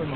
为什